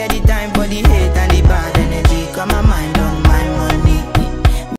get the time for the hate.